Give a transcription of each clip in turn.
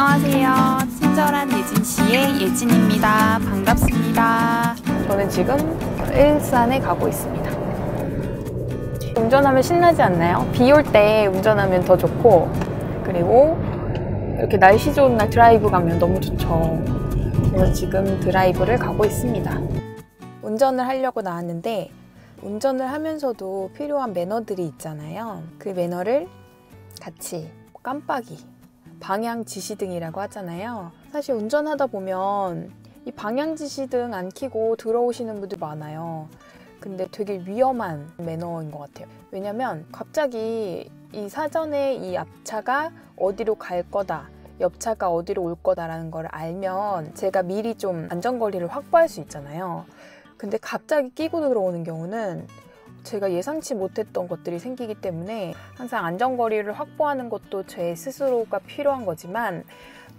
안녕하세요. 친절한 예진 씨의 예진입니다. 반갑습니다. 저는 지금 일산에 가고 있습니다. 운전하면 신나지 않나요? 비 올 때 운전하면 더 좋고, 그리고 이렇게 날씨 좋은 날 드라이브 가면 너무 좋죠. 그래서 지금 드라이브를 가고 있습니다. 운전을 하려고 나왔는데, 운전을 하면서도 필요한 매너들이 있잖아요. 그 매너를 같이 깜빡이, 방향 지시등이라고 하잖아요. 사실 운전하다 보면 이 방향 지시등 안 켜고 들어오시는 분들 많아요. 근데 되게 위험한 매너인 것 같아요. 왜냐면 갑자기 이 사전에 이 앞차가 어디로 갈 거다. 옆차가 어디로 올 거다라는 걸 알면 제가 미리 좀 안전거리를 확보할 수 있잖아요. 근데 갑자기 끼고 들어오는 경우는 제가 예상치 못했던 것들이 생기기 때문에 항상 안전거리를 확보하는 것도 제 스스로가 필요한 거지만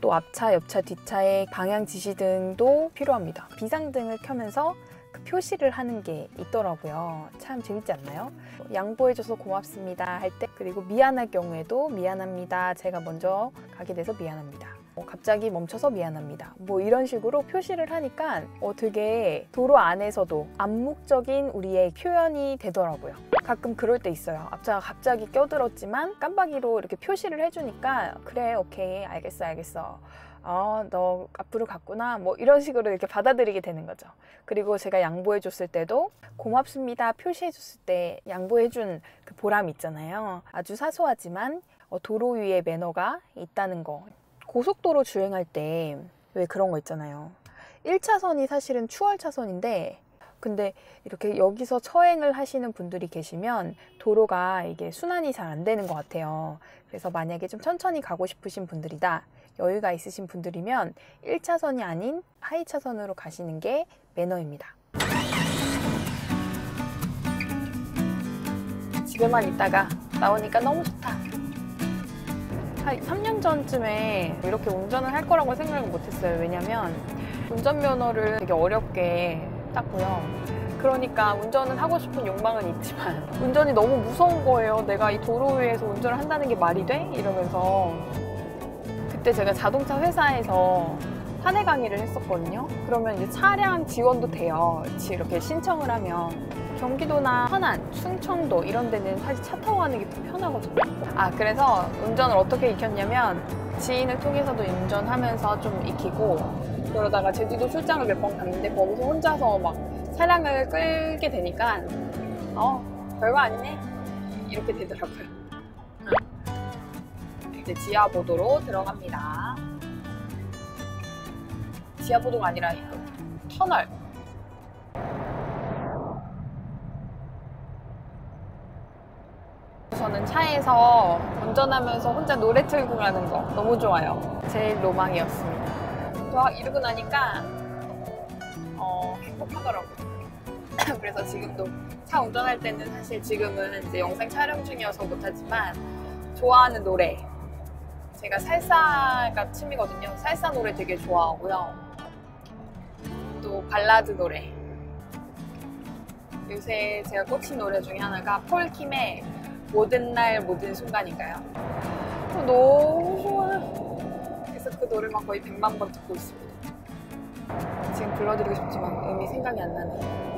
또 앞차, 옆차, 뒷차의 방향 지시 등도 필요합니다. 비상등을 켜면서 그 표시를 하는 게 있더라고요. 참 재밌지 않나요? 양보해줘서 고맙습니다 할 때 그리고 미안할 경우에도 미안합니다. 제가 먼저 가게 돼서 미안합니다. 어, 갑자기 멈춰서 미안합니다. 뭐 이런 식으로 표시를 하니까 어, 되게 도로 안에서도 암묵적인 우리의 표현이 되더라고요. 가끔 그럴 때 있어요. 앞차가 갑자기 껴들었지만 깜빡이로 이렇게 표시를 해주니까 그래 오케이 알겠어 알겠어. 어, 너 앞으로 갔구나. 뭐 이런 식으로 이렇게 받아들이게 되는 거죠. 그리고 제가 양보해 줬을 때도 고맙습니다 표시해 줬을 때 양보해 준 그 보람 있잖아요. 아주 사소하지만 어, 도로 위에 매너가 있다는 거. 고속도로 주행할 때 왜 그런 거 있잖아요. 1차선이 사실은 추월차선인데 근데 이렇게 여기서 처행을 하시는 분들이 계시면 도로가 이게 순환이 잘 안 되는 것 같아요. 그래서 만약에 좀 천천히 가고 싶으신 분들이다. 여유가 있으신 분들이면 1차선이 아닌 하이차선으로 가시는 게 매너입니다. 집에만 있다가 나오니까 너무 좋다. 한 3년 전쯤에 이렇게 운전을 할 거라고 생각을 못했어요. 왜냐면 운전면허를 되게 어렵게 땄고요. 그러니까 운전은 하고 싶은 욕망은 있지만 운전이 너무 무서운 거예요. 내가 이 도로 위에서 운전을 한다는 게 말이 돼? 이러면서 그때 제가 자동차 회사에서 사내 강의를 했었거든요. 그러면 이제 차량 지원도 돼요. 이렇게 신청을 하면 경기도나 천안, 충청도 이런 데는 사실 차 타고 가는 게 더 편하거든요. 아 그래서 운전을 어떻게 익혔냐면 지인을 통해서도 운전하면서 좀 익히고 그러다가 제주도 출장을 몇 번 갔는데 거기서 혼자서 막 차량을 끌게 되니까 어 별거 아니네 이렇게 되더라고요. 이제 지하보도로 들어갑니다. 지하보도가 아니라 이거 터널. 저는 차에서 운전하면서 혼자 노래 틀고 가는 거 너무 좋아요. 제일 로망이었습니다. 저 이러고 나니까 어, 행복하더라고요. 그래서 지금도 차 운전할 때는 사실 지금은 이제 영상 촬영 중이어서 못하지만 좋아하는 노래 제가 살사가 취미거든요. 살사 노래 되게 좋아하고요. 또 발라드 노래 요새 제가 꽂힌 노래 중에 하나가 폴킴의 모든 날 모든 순간인가요? 어, 너무 좋아요. 그래서 그 노래만 거의 100만 번 듣고 있습니다. 지금 불러드리고 싶지만 음이 생각이 안 나네요.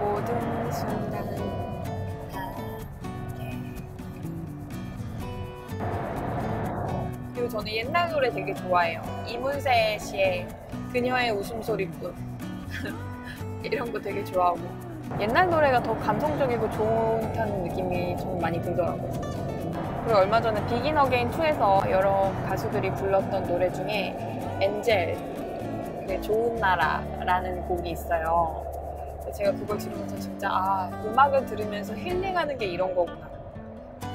모든 순간 그리고 저는 옛날 노래 되게 좋아해요. 이문세 씨의 그녀의 웃음소리뿐 이런 거 되게 좋아하고 옛날 노래가 더 감성적이고 좋다는 느낌이 좀 많이 들더라고요. 그리고 얼마 전에 비긴 어게인 2에서 여러 가수들이 불렀던 노래 중에 엔젤 그 좋은 나라라는 곡이 있어요. 제가 그걸 들으면서 진짜 아 음악을 들으면서 힐링하는 게 이런 거구나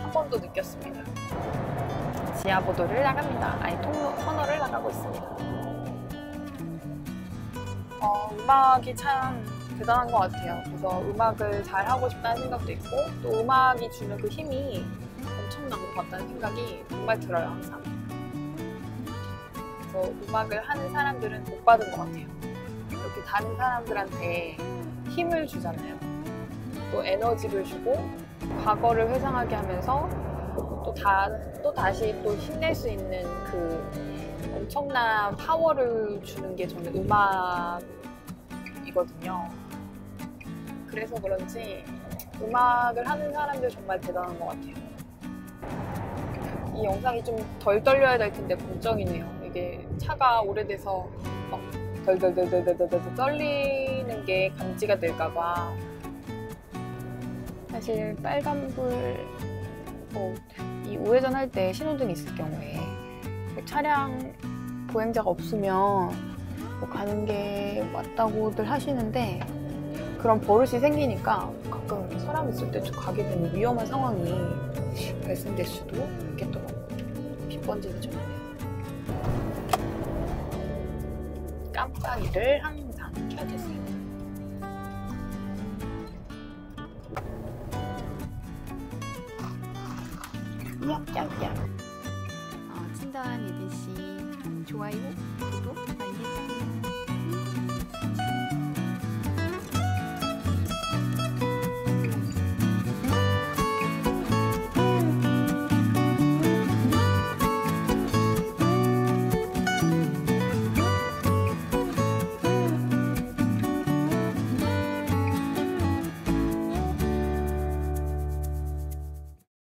한 번 더 느꼈습니다. 지하보도를 나갑니다. 아니 통로 터널을 나가고 있습니다. 어, 음악이 참 대단한 것 같아요. 그래서 음악을 잘 하고 싶다는 생각도 있고 또 음악이 주는 그 힘이 엄청난 것 같다는 생각이 정말 들어요 항상. 그래서 음악을 하는 사람들은 복 받은 것 같아요. 이렇게 다른 사람들한테 힘을 주잖아요. 또 에너지를 주고 과거를 회상하게 하면서 또 다, 또 다시 또 힘낼 수 있는 그 엄청난 파워를 주는 게 저는 음악이거든요. 그래서 그런지 음악을 하는 사람들 정말 대단한 것 같아요. 이 영상이 좀 덜 떨려야 될 텐데 걱정이네요. 이게 차가 오래돼서 막 덜덜덜덜덜덜 떨리는 게 감지가 될까봐. 사실 빨간불 뭐, 이 우회전 할 때 신호등이 있을 경우에 그 차량 보행자가 없으면 뭐 가는 게 맞다고들 하시는데 그런 버릇이 생기니까 가끔 사람 있을 때좀 가게 되면 위험한 상황이 발생될 수도 있겠더라고요. 빗 번지기 전에. 깜빡이를 항상 켜주세요. 얍얍얍. 어, 친절한 예빈 씨 좋아요, 구독,